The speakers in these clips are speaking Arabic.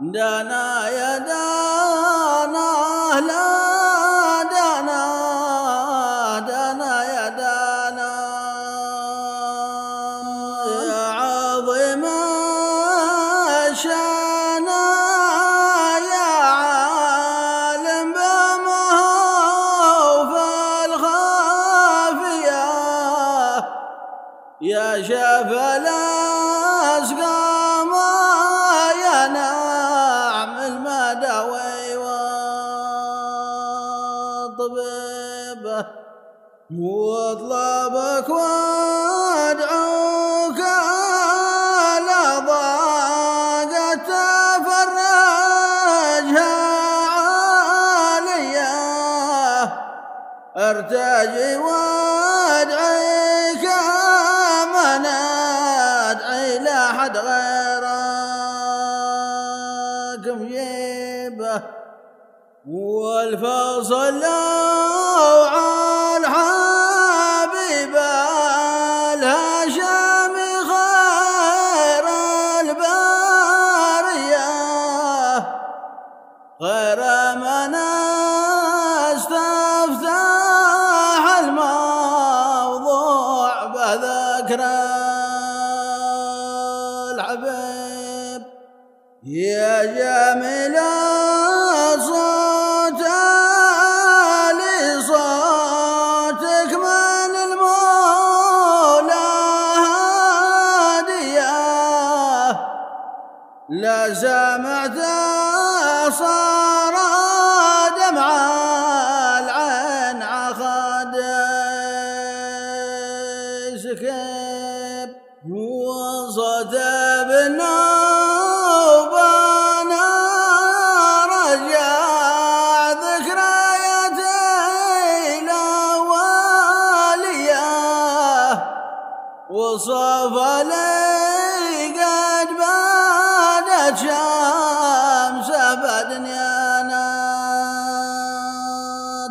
دانا يا دانا لا دانا دانا يا دانا. يا عظيم شانا يا عالم بمهوف الخافية. يا شاف الأسقام والطبيب واطلبك وادعوك لا ضاقت تفرجها عالية أرتجي والفصل عن حبيب الهاشمي خير البرية غير من استفتح الموضوع بذكر الحبيب. يا جميل لا سمعت صار دمع العين عخد سكب وصوت بالنوبة رجع ذكرياتي الأولية وصف لي قد بدت شمس بدنيانا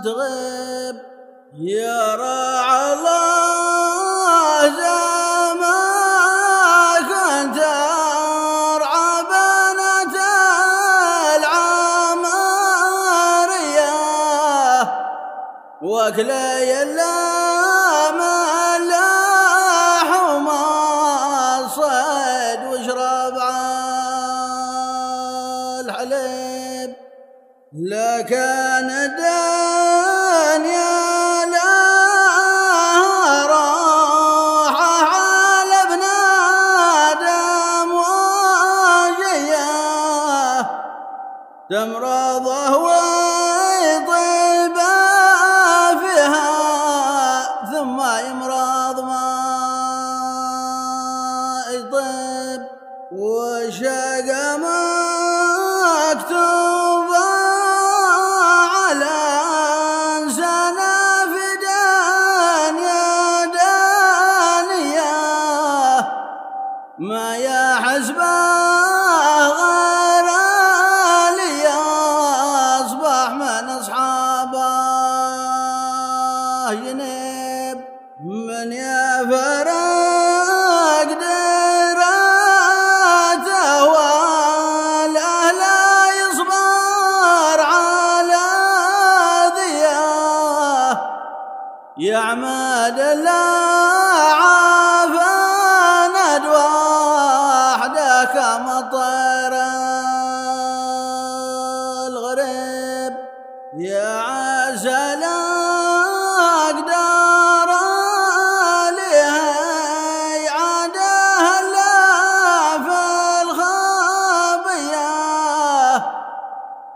تغيب. يا راعى الله وكلي الا لكن الدنيا لا راحة على ابن آدم وجيه تمرضه ويطيب فيها ثم يمرض ما يطيب. والشقى ما يا حسبه غير لي أصبح من اصحابه ينب من يا ديرته والأهل يصبر على ذيه. يعمد اللعافى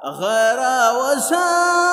غير وسام.